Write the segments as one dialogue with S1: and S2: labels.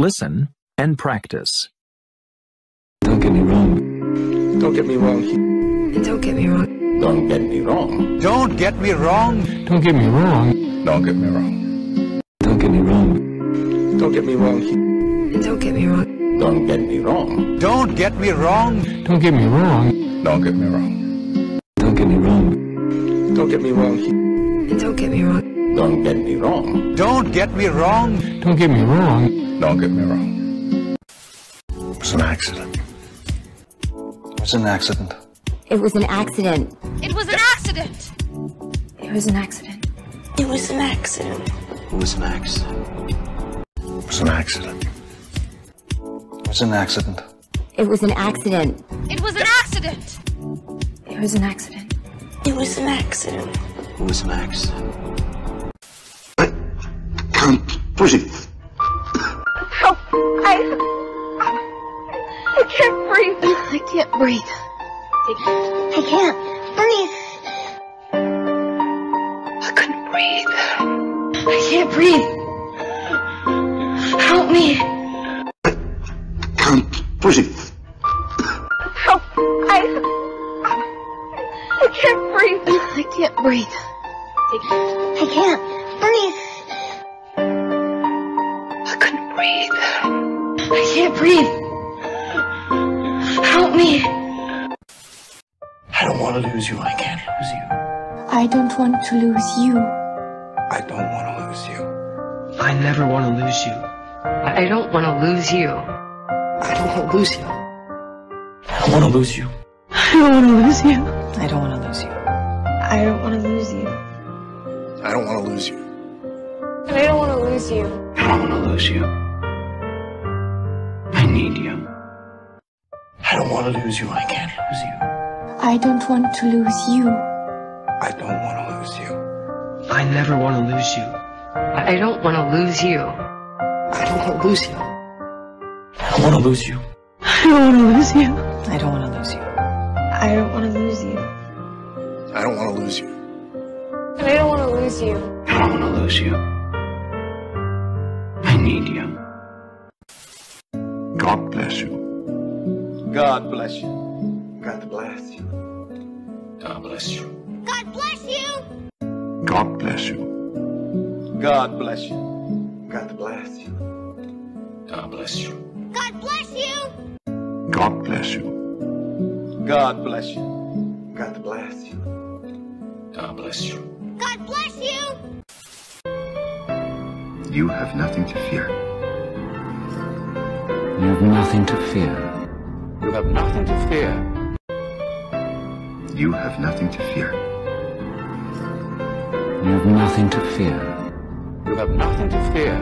S1: Listen and practice.
S2: Don't get me wrong.
S3: Don't get me wrong.
S4: Don't get me wrong.
S2: Don't get me wrong.
S5: Don't get me wrong.
S6: Don't get me wrong.
S3: Don't get me wrong.
S2: Don't get me wrong.
S3: Don't get me wrong.
S4: Don't get me wrong.
S2: Don't get me wrong.
S5: Don't get me wrong.
S6: Don't get me wrong.
S3: Don't get me wrong.
S2: Don't get me wrong.
S3: Don't get me wrong.
S4: Don't get me wrong.
S2: Don't get me wrong.
S5: Don't get me wrong.
S6: Don't get me wrong.
S3: Don't get me wrong.
S7: It was an accident. It was an accident.
S8: It was an accident.
S9: It was an accident.
S4: It was an accident.
S8: It was an accident.
S7: It was an accident. It was an accident. It was an accident.
S8: It was an accident.
S9: It was an accident.
S4: It was an accident.
S8: It was an accident.
S7: It was an accident.
S10: Oh, can't.
S9: Help! I. I can't breathe.
S4: I can't breathe.
S9: I can't breathe.
S4: I couldn't breathe. I can't breathe. Help me.
S10: Oh, can't push.
S9: Help! I. I can't breathe.
S4: I can't breathe.
S9: I can't breathe.
S4: I can't breathe. Help me.
S7: I don't want to lose you. I can't lose you.
S4: I don't want to lose you.
S3: I don't want to lose you.
S6: I never want to lose you.
S4: I don't want to lose you.
S6: I don't want to lose you.
S7: I don't want to lose you.
S4: I don't want to lose you.
S8: I don't want to lose you.
S4: I don't want to lose you.
S3: I don't want to lose you.
S9: I don't want to lose you.
S7: I don't want to lose you. Don't want to lose you. I can't lose you.
S4: I don't want to lose you.
S3: I don't want to lose you.
S6: I never want to lose you.
S4: I don't want to lose you.
S6: I don't want to lose you.
S7: I don't want to lose you.
S4: I don't want to lose you.
S8: I don't want to lose you.
S4: I don't want to lose you.
S3: I don't want to lose you.
S9: I don't want to lose you.
S7: I don't want to lose you. I need you.
S3: God bless you.
S5: God bless you.
S3: God bless you.
S7: God bless you.
S9: God bless you.
S3: God bless you.
S5: God bless you.
S3: God bless you.
S7: God bless you.
S9: God bless you.
S3: God bless you.
S5: God bless you.
S3: God bless you.
S7: God bless you.
S9: God bless you.
S10: You have nothing to fear.
S2: You have nothing to fear.
S5: You have nothing to fear.
S10: You have nothing to fear.
S2: You have nothing to fear.
S5: You have nothing to fear.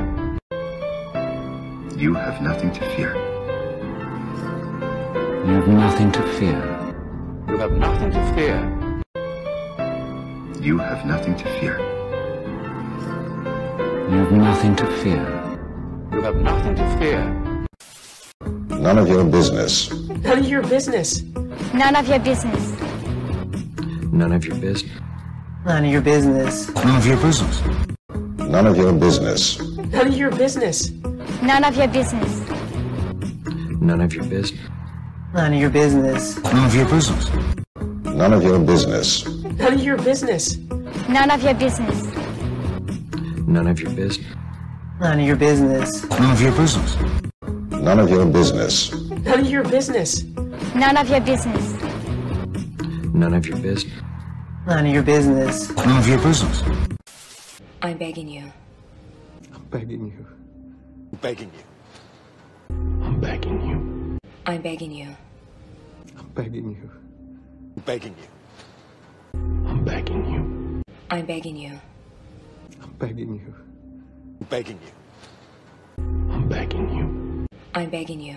S10: You have nothing to fear.
S2: You have nothing to fear.
S5: You have nothing to fear.
S10: You have nothing to fear.
S2: You have nothing to fear.
S5: You have nothing to fear.
S10: None of your business.
S6: None of your business.
S9: None of your business.
S2: None of your business.
S8: None of your business.
S10: None of your business. None of your business.
S6: None of your business.
S9: None of your business.
S2: None of your business.
S8: None of your business.
S10: None of your business. None of your business.
S6: None of your business.
S9: None of your business.
S2: None of your business.
S8: None of your business.
S10: None of your business. None of your business.
S6: None of your business.
S9: None of your business.
S2: None of your business.
S8: None of your business.
S10: None of your business.
S8: I'm begging you.
S3: I'm begging you. Begging you.
S7: I'm begging you.
S8: I'm begging you.
S3: I'm begging you. Begging you.
S7: I'm begging you.
S8: I'm begging you.
S3: I'm begging you. Begging you.
S7: I'm begging you.
S8: I'm begging you.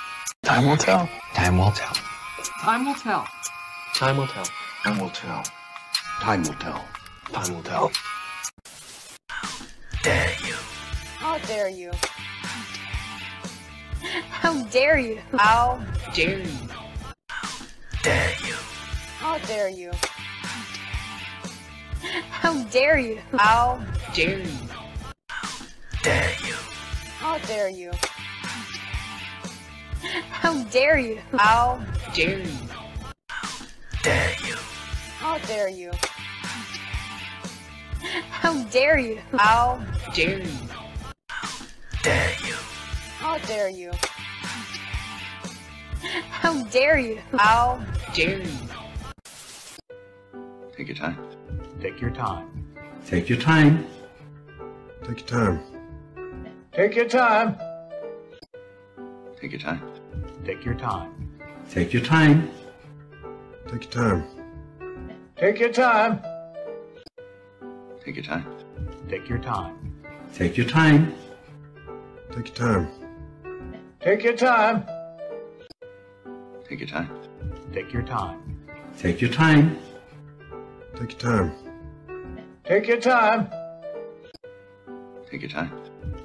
S6: Time will tell.
S7: Time will tell.
S6: Time will tell.
S7: Time will tell.
S10: Time will tell. Time will tell.
S7: Time will tell.
S11: How dare you?
S10: How dare you? How dare you?
S11: How dare you?
S12: How dare you? How dare you? How dare you? How dare you? How dare you? How dare you? How dare you? How dare you? How dare you? How dare you? How dare you? How dare you? How dare you? How dare you? How dare you?
S10: Take your time.
S5: Take your time.
S2: Take your time.
S11: Take your time.
S5: Take your time.
S10: Take your time.
S5: Take your time.
S2: Take your time.
S11: Take your time.
S5: Take your time.
S10: Take your time.
S5: Take your time.
S2: Take your time.
S11: Take your time.
S5: Take your time.
S10: Take your time.
S5: Take your time.
S2: Take your time.
S11: Take your time.
S5: Take your time.
S10: Take your time.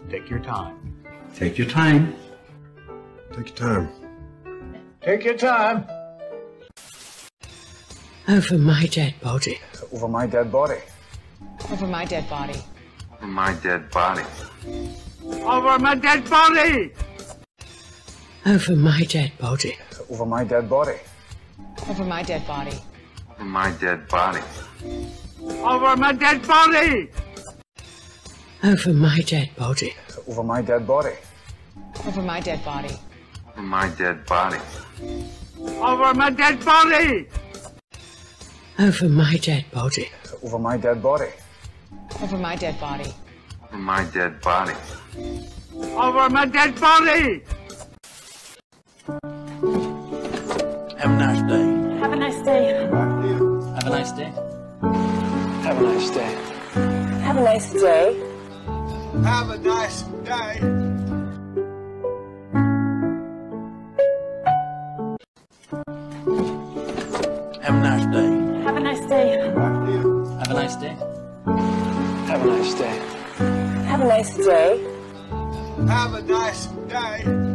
S5: Take your time.
S2: Take your time.
S11: Take your time.
S5: Take your time.
S13: Over my dead body.
S5: Over my dead body.
S13: Over my dead body.
S10: For my dead body.
S5: Over my dead body.
S13: Over my dead body.
S5: Over my dead body.
S13: Over my dead body.
S10: For my dead body.
S5: Over my dead body.
S13: Over my dead body.
S5: Over my dead body.
S13: Over my dead body.
S10: For my dead body.
S5: Over my dead body.
S13: Over my dead body.
S5: Over my dead body.
S13: Over my dead body.
S10: For my dead body.
S5: Over my dead body.
S7: Have a nice day.
S12: Have a nice day.
S7: Have a nice day.
S11: Have a nice day.
S12: Have a nice day.
S11: Have a nice day.
S7: Day.
S12: Have a nice day.
S7: Have a nice day.
S11: Have a nice day.
S12: Have a nice day.
S11: Have a nice day.